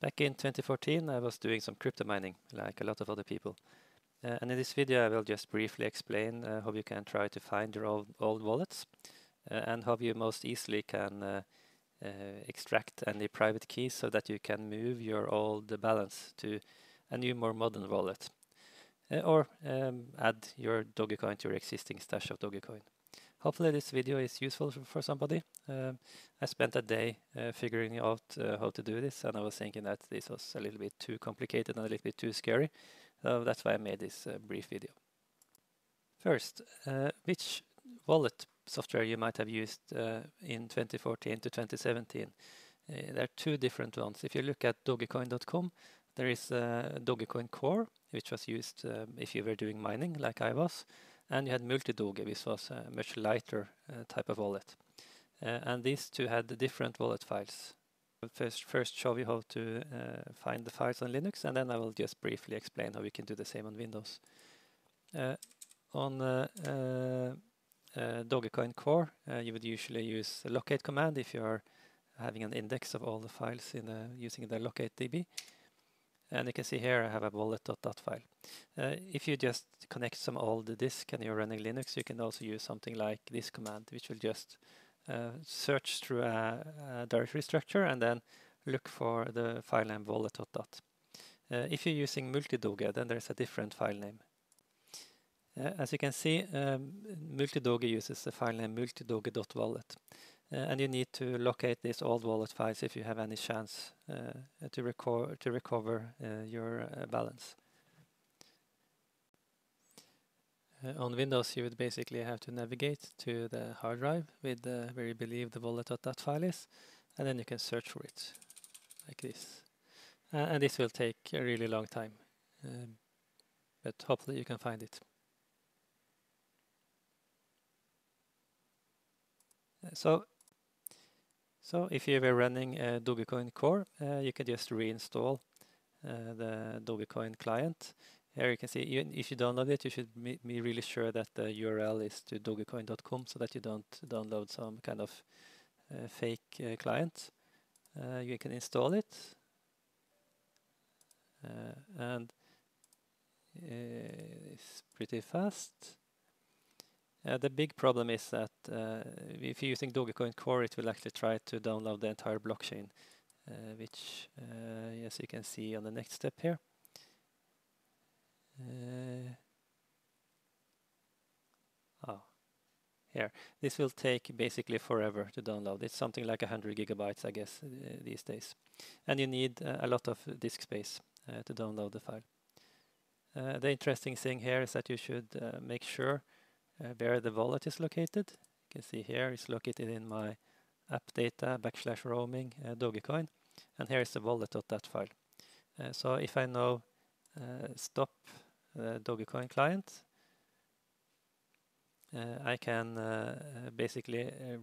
Back in 2014, I was doing some crypto mining, like a lot of other people. Uh, and in this video, I will just briefly explain uh, how you can try to find your old, old wallets uh, and how you most easily can uh, uh, extract any private keys so that you can move your old balance to a new, more modern wallet. Uh, or um, add your Dogecoin to your existing stash of Dogecoin. Hopefully this video is useful for somebody. Um, I spent a day uh, figuring out uh, how to do this and I was thinking that this was a little bit too complicated and a little bit too scary. So that's why I made this uh, brief video. First, uh, which wallet software you might have used uh, in 2014 to 2017? Uh, there are two different ones. If you look at dogecoin.com, there is Dogecoin Core, which was used um, if you were doing mining like I was, and you had Multidoge, which was a much lighter uh, type of wallet. Uh, and these two had the different wallet files. First, first show you how to uh, find the files on Linux, and then I will just briefly explain how we can do the same on Windows. on Dogecoin Core, you would usually use the locate command if you are having an index of all the files in the, using the locate DB. And you can see here I have a wallet.dat file. Uh, if you just connect some old disk and you're running Linux, you can also use something like this command, which will just uh, search through a, a, directory structure and then look for the file name wallet.dat. Uh, if you're using multidoge, then there's a different file name. Uh, as you can see, um, multidoge uses the file name multidoge.wallet. Uh, and you need to locate these old wallet files if you have any chance uh, to, reco to recover uh, your balance. Uh, on Windows, you would basically have to navigate to the hard drive with where you believe the wallet.dat file is, and then you can search for it, like this. Uh, and this will take a really long time, um, but hopefully you can find it. So so if you were running a Dogecoin core, uh, you can just reinstall uh, the Dogecoin client. Here you can see, even if you download it, you should be really sure that the URL is to dogecoin.com so that you don't download some kind of uh, fake uh, client. Uh, you can install it. Uh, and it's pretty fast. Uh, the big problem is that uh, if you're using Dogecoin Core, it will actually try to download the entire blockchain, uh, which, uh, as you can see on the next step here. Uh, oh, here. This will take basically forever to download. It's something like 100 gigabytes, I guess, uh, these days. And you need a lot of disk space to download the file. the interesting thing here is that you should make sure uh, where the wallet is located. You can see here it's located in my app data backslash roaming uh, Dogecoin. And here is the wallet.dat file. Uh, so if I now stop the Dogecoin client, uh, I can uh, basically uh,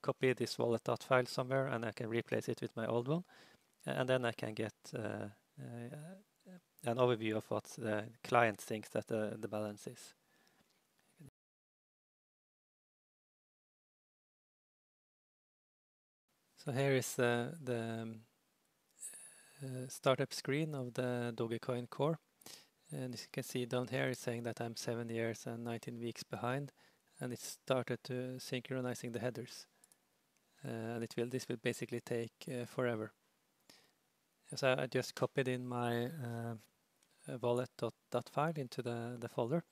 copy this wallet.dat file somewhere and I can replace it with my old one. And then I can get an overview of what the client thinks that the, the balance is. So here is uh, the uh, startup screen of the Dogecoin core. And as you can see down here, it's saying that I'm 7 years and 19 weeks behind. And it started to synchronizing the headers. Uh, and it will this will basically take uh, forever. So I just copied in my uh, wallet.dat file into the, the folder.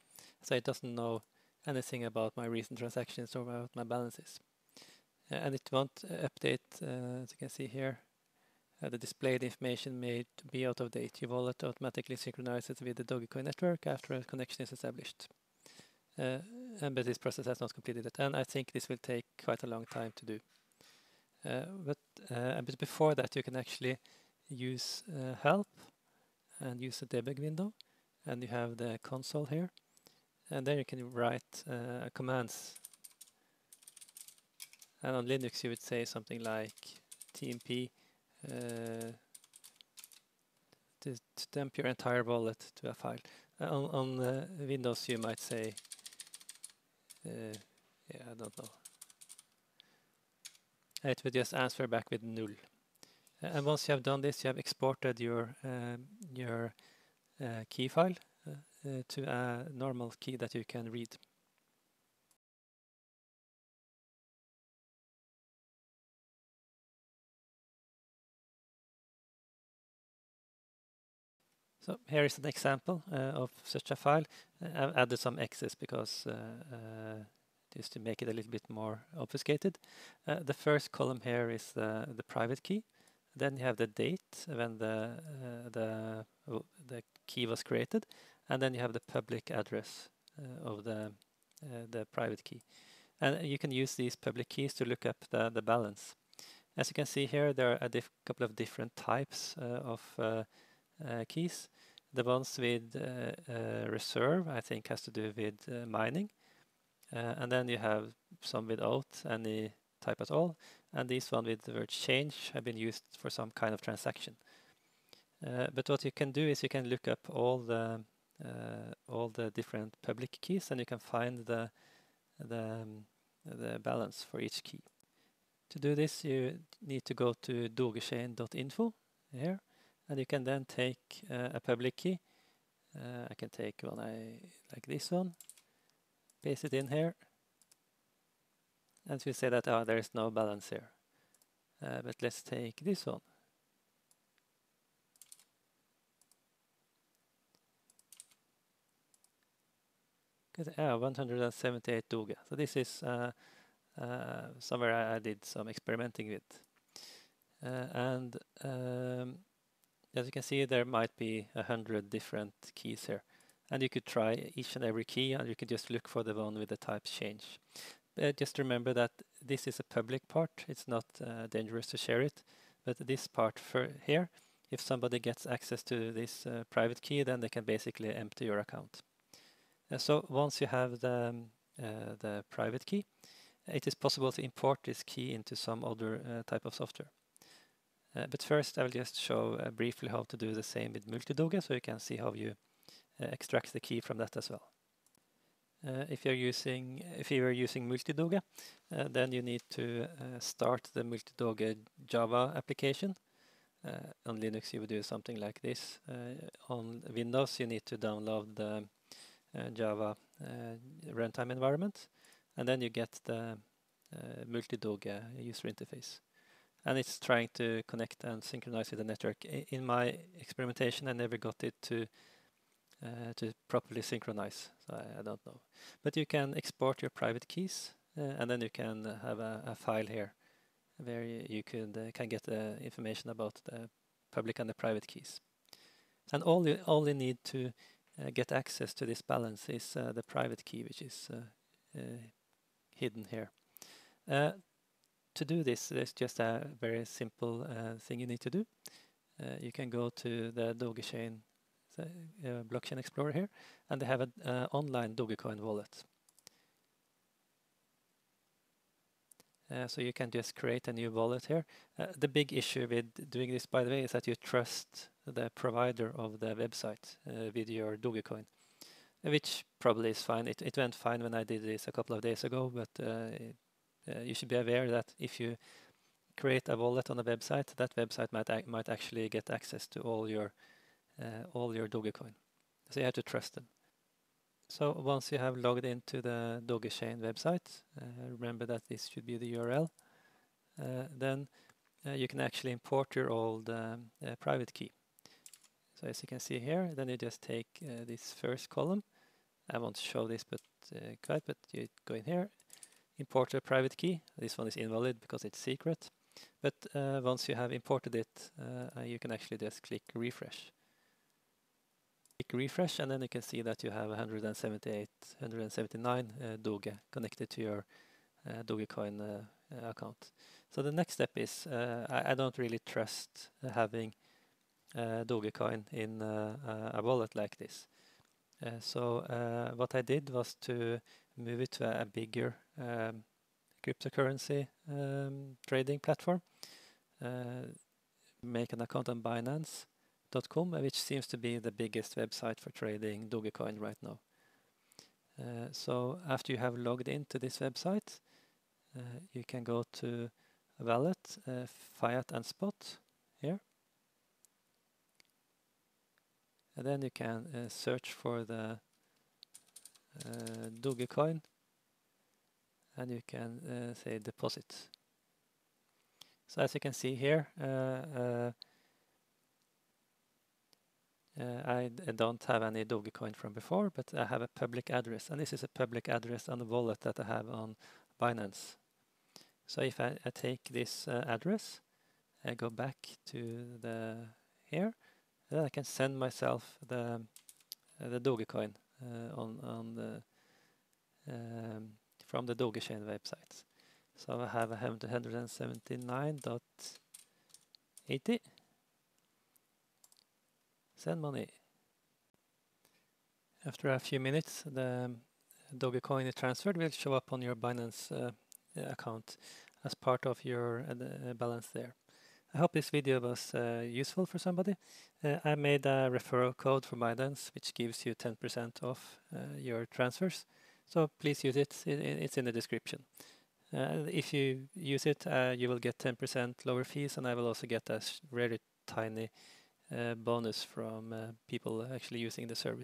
So it doesn't know anything about my recent transactions or about my balances and it won't uh, update, uh, as you can see here, uh, the displayed information may be out of date. Your wallet automatically synchronizes with the Dogecoin network after a connection is established. Uh, but this process has not completed yet, and I think this will take quite a long time to do. Uh, but, uh, but before that, you can actually use help and use the debug window, and you have the console here, and then you can write commands and on Linux, you would say something like tmp uh, to, to, dump your entire wallet to a file. Uh, on, on uh, Windows, you might say, uh, yeah, I don't know. It would just answer back with null. And once you have done this, you have exported your um, your uh, key file uh, to a normal key that you can read. So here is an example uh, of such a file. Uh, I've added some X's because uh, just to make it a little bit more obfuscated. the first column here is the, the private key. Then you have the date when the the the key was created, and then you have the public address of the the private key. And you can use these public keys to look up the, the balance. As you can see here, there are a couple of different types uh, of uh, keys. The ones with uh, uh, reserve, I think, has to do with mining. and then you have some without any type at all. And this one with the word change have been used for some kind of transaction. but what you can do is you can look up all the all the different public keys and you can find the the, um, the balance for each key. To do this, you need to go to dogechain.info here and you can then take uh, a public key. Uh, I can take one I like this one, paste it in here, and we say that oh, there is no balance here. Uh, but let's take this one. Yeah, 178 Doge. So this is uh, uh, somewhere I, I, did some experimenting with. Uh, and um, as you can see, there might be a hundred different keys here. And you could try each and every key and you could just look for the one with the type change. Uh, just remember that this is a public part. It's not uh, dangerous to share it. But this part here, if somebody gets access to this uh, private key, then they can basically empty your account. Uh, so once you have the, um, uh, the private key, it is possible to import this key into some other uh, type of software. Uh, but first I will just show uh, briefly how to do the same with Multidoge so you can see how you uh, extract the key from that as well. Uh, if you're using if you are using Multidoge, uh, then you need to uh, start the Multidoge Java application. on Linux, you would do something like this. on Windows, you need to download the Java runtime environment, and then you get the Multidoge user interface and it's trying to connect and synchronize with the network. In my experimentation, I never got it to uh, to properly synchronize. So I, I, don't know, but you can export your private keys, uh, and then you can have a, a file here where you, could uh, can get the information about the public and the private keys. And all you all you need to uh, get access to this balance is uh, the private key, which is uh, hidden here to do this, there's just a very simple uh, thing you need to do. Uh, you can go to the Dogechain uh, blockchain explorer here, and they have an uh, online Dogecoin wallet. Uh, so you can just create a new wallet here. Uh, the big issue with doing this, by the way, is that you trust the provider of the website with your Dogecoin which probably is fine. It, it went fine when I did this a couple of days ago, but uh, it, uh, you should be aware that if you create a wallet on a website, that website might ac might actually get access to all your uh, all your Dogecoin. So you have to trust them. So once you have logged into the Dogechain website, uh, remember that this should be the URL. Uh, then uh, you can actually import your old um, uh, private key. So as you can see here, then you just take this first column. I won't show this, but quite, but you go in here, import a private key. This one is invalid because it's secret. But uh, once you have imported it, uh, you can actually just click refresh. Click refresh and then you can see that you have 178, 179 uh, Doge connected to your uh, Dogecoin uh, account. So the next step is, uh, I, I, don't really trust having Dogecoin in a wallet like this. Eh, so eh, what I did was to move it to a bigger um, cryptocurrency um, trading platform. Make an account on Binance.com, which seems to be the biggest website for trading Dogecoin right now. So after you have logged into this website, you can go to wallet, Fiat and Spot and then you can uh, search for the uh, Dogecoin and you can uh, say deposit. So as you can see here, uh, uh, uh, I, don't have any Dogecoin from before, but I have a public address, and this is a public address on the wallet that I have on Binance. So if I, I take this address, I go back to the here, then I can send myself the uh, the Dogecoin uh, on on the um, from the Dogechain website. So I have 179.80 send money. After a few minutes, the Dogecoin transferred will show up on your Binance uh, account as part of your uh, balance there. I hope this video was uh, useful for somebody. Uh, I made a referral code for Binance which gives you 10% off uh, your transfers. So please use it, it's in the description. Uh, if you use it, you will get 10% lower fees and I will also get a very tiny uh, bonus from uh, people actually using the service.